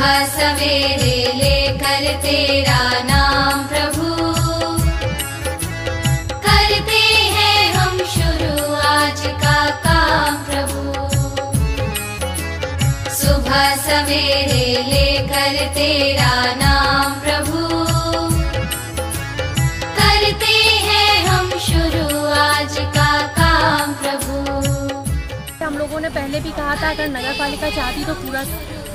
सुबह सवेरे लेकर तेरा नाम प्रभु। करते हैं हम शुरू आज का काम प्रभु। सुबह सवेरे लेकर तेरा नाम प्रभु। करते हैं हम शुरू आज का काम प्रभु। हम लोगों ने पहले भी कहा था, अगर नगर पालिका चाहती तो पूरा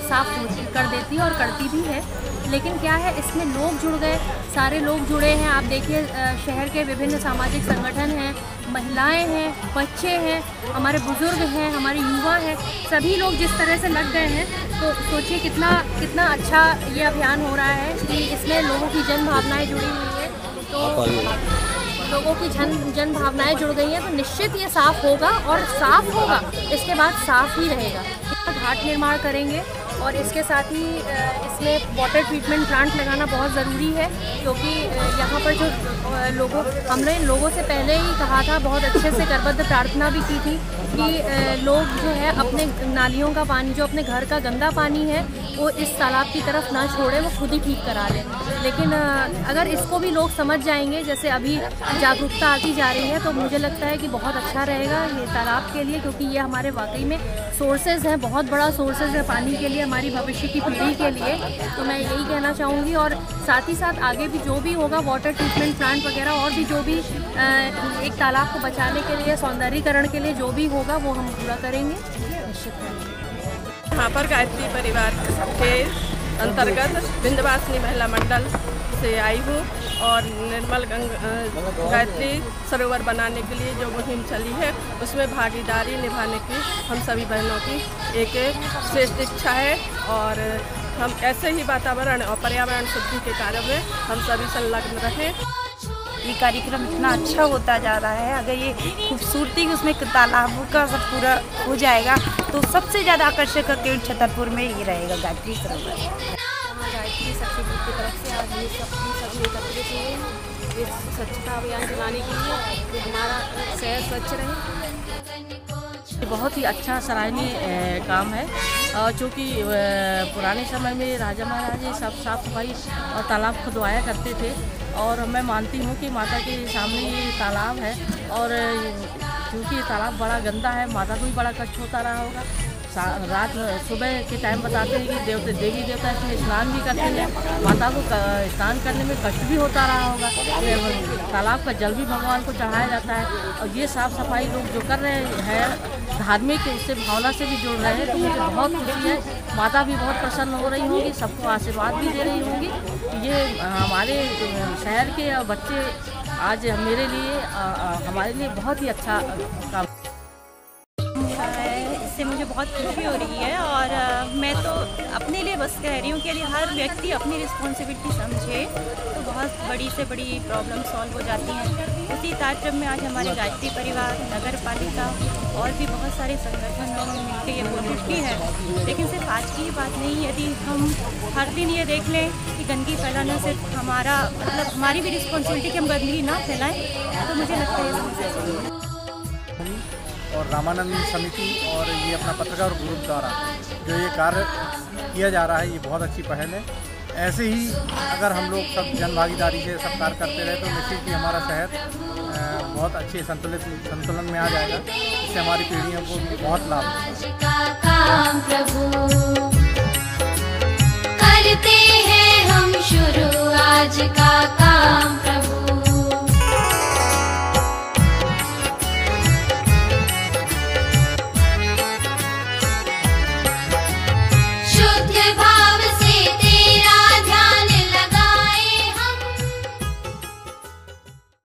साफ़ हो- कर देती है और करती भी है। लेकिन क्या है इसमें लोग जुड़ गए सारे लोग जुड़े हैं। आप देखिए शहर के विभिन्न सामाजिक संगठन हैं महिलाएँ हैं बच्चे हैं हमारे बुज़ुर्ग हैं हमारे युवा हैं सभी लोग जिस तरह से लग गए हैं तो सोचिए कितना कितना अच्छा ये अभियान हो रहा है कि इसमें लोगों की जन भावनाएँ जुड़ी हुई है। तो लोगों की जन जन भावनाएँ जुड़ गई हैं तो निश्चित ये साफ़ होगा और साफ़ होगा इसके बाद साफ़ ही रहेगा। घाट निर्माण करेंगे और इसके साथ ही इसमें वाटर ट्रीटमेंट प्लांट लगाना बहुत ज़रूरी है, क्योंकि यहाँ पर जो लोगों, हमने लोगों से पहले ही कहा था, बहुत अच्छे से करबद्ध प्रार्थना भी की थी कि लोग जो है अपने नालियों का पानी, जो अपने घर का गंदा पानी है, वो इस तालाब की तरफ़ ना छोड़े, वो खुद ही ठीक करा लें। लेकिन अगर इसको भी लोग समझ जाएँगे, जैसे अभी जागरूकता आती जा रही है तो मुझे लगता है कि बहुत अच्छा रहेगा ये तालाब के लिए, क्योंकि ये हमारे वाकई में सोर्सेज हैं, बहुत बड़ा सोर्सेज है पानी के लिए, हमारी भविष्य की पीढ़ी के लिए। तो मैं यही कहना चाहूँगी और साथ ही साथ आगे भी जो भी होगा वाटर ट्रीटमेंट प्लांट वगैरह और भी जो भी एक तालाब को बचाने के लिए, सौंदर्यीकरण के लिए जो भी होगा वो हम पूरा करेंगे। यहाँ पर गायत्री परिवार के अंतर्गत विंध्यवासिनी महिला मंडल से आई हूँ और निर्मल गंग गायत्री सरोवर बनाने के लिए जो मुहिम चली है, उसमें भागीदारी निभाने की हम सभी बहनों की एक श्रेष्ठ इच्छा है और हम ऐसे ही वातावरण और पर्यावरण शुद्धि के कार्य में हम सभी संलग्न रहें। ये कार्यक्रम इतना अच्छा होता जा रहा है। अगर ये खूबसूरती उसमें तालाबों का सब पूरा हो जाएगा तो सबसे ज़्यादा आकर्षक केंद्र छतरपुर में ही रहेगा गायत्री सरोवर। गायत्री ग्रुप की तरफ़ से आज ये सब सभी एकत्रित हुए स्वच्छता अभियान चलाने के लिए हमारा शहर स्वच्छ रहे। बहुत ही अच्छा सराहनीय काम है। और चूँकि पुराने समय में राजा महाराजे सब साफ़ सफ़ाई और तालाब खुदवाया करते थे। और मैं मानती हूँ कि माता के सामने ये तालाब है और क्योंकि ये तालाब बड़ा गंदा है, माता को भी बड़ा कष्ट होता रहा होगा। रात सुबह के टाइम बताते हैं कि देवते देवी देवता इसमें स्नान भी करते हैं। माता को स्नान करने में कष्ट भी होता रहा होगा। तालाब का जल भी भगवान को चढ़ाया जाता है। और ये साफ़ सफ़ाई लोग जो कर रहे हैं, धार्मिक उससे भावना से भी जुड़ रहे हैं तो मुझे बहुत खुशी है। माता भी बहुत प्रसन्न हो रही होंगी, सबको आशीर्वाद भी दे रही होंगी। ये हमारे शहर के बच्चे आज मेरे लिए हमारे लिए बहुत ही अच्छा काम इससे मुझे बहुत खुशी हो रही है और मैं तो अपने लिए बस कह रही हूँ कि यदि हर व्यक्ति अपनी रिस्पॉन्सिबिलिटी समझे तो बहुत बड़ी से बड़ी प्रॉब्लम सॉल्व हो जाती हैं। इसी तारतम्य में आज हमारे गायत्री परिवार, नगर पालिका और भी बहुत सारे संगठनों ने मिलकर ये कोशिश की है। लेकिन सिर्फ़ आज की बात नहीं, यदि हम हर दिन ये देख लें कि गंदगी फैलाना सिर्फ़ हमारा मतलब हमारी भी रिस्पॉन्सिबिलिटी कि हम गंदगी ना फैलाएँ तो मुझे लगता है ये समस्या और रामानंद समिति और ये अपना पत्रकार ग्रुप द्वारा जो ये कार्य किया जा रहा है, ये बहुत अच्छी पहल है। ऐसे ही अगर हम लोग सब जन भागीदारी से सब कार्य करते रहे तो निश्चित ही हमारा शहर बहुत अच्छे संतुलित संतुलन में आ जाएगा। इससे हमारी पीढ़ियों को बहुत लाभ करते हैं हम शुरू आज का